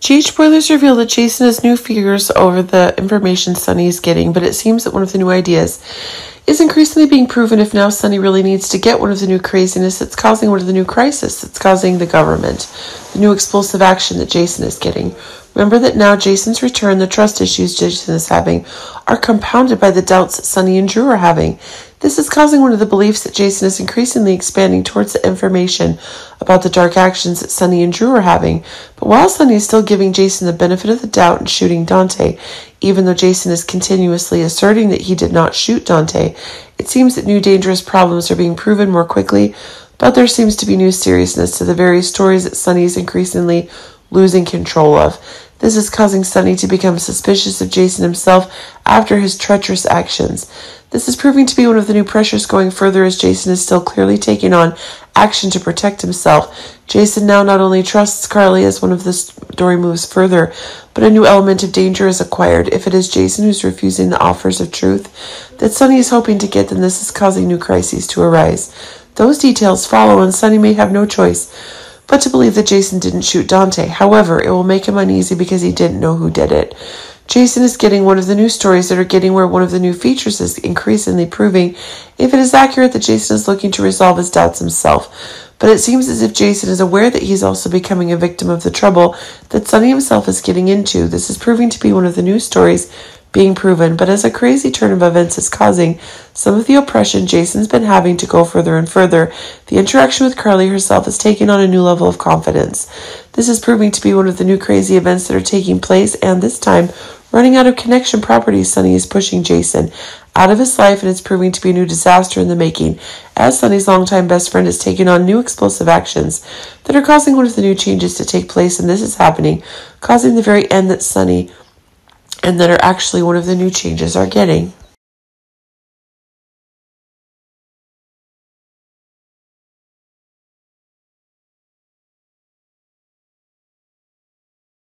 GH spoilers reveal that Jason has new fears over the information Sonny is getting, but it seems that one of the new ideas is increasingly being proven if now Sonny really needs to get one of the new craziness that's causing one of the new crisis that's causing the government, the new explosive action that Jason is getting. Remember that now Jason's return, the trust issues Jason is having, are compounded by the doubts that Sonny and Drew are having. This is causing one of the beliefs that Jason is increasingly expanding towards the information about the dark actions that Sonny and Drew are having. But while Sonny is still giving Jason the benefit of the doubt and shooting Dante, even though Jason is continuously asserting that he did not shoot Dante, it seems that new dangerous problems are being proven more quickly, but there seems to be new seriousness to the various stories that Sonny is increasingly losing control of. This is causing Sonny to become suspicious of Jason himself after his treacherous actions. This is proving to be one of the new pressures going further as Jason is still clearly taking on action to protect himself. Jason now not only trusts Carly as one of the story moves further, but a new element of danger is acquired. If it is Jason who's refusing the offers of truth that Sonny is hoping to get, then this is causing new crises to arise. Those details follow, and Sonny may have no choice but to believe that Jason didn't shoot Dante. However, it will make him uneasy because he didn't know who did it. Jason is getting one of the new stories that are getting where one of the new features is increasingly proving if it is accurate that Jason is looking to resolve his doubts himself. But it seems as if Jason is aware that he's also becoming a victim of the trouble that Sonny himself is getting into. This is proving to be one of the new stories being proven, but as a crazy turn of events is causing some of the oppression Jason's been having to go further and further, the interaction with Carly herself is taking on a new level of confidence. This is proving to be one of the new crazy events that are taking place, and this time, running out of connection properties, Sonny is pushing Jason out of his life, and it's proving to be a new disaster in the making, as Sonny's longtime best friend is taking on new explosive actions that are causing one of the new changes to take place, and this is happening, causing the very end that Sonny and that are actually one of the new changes are getting.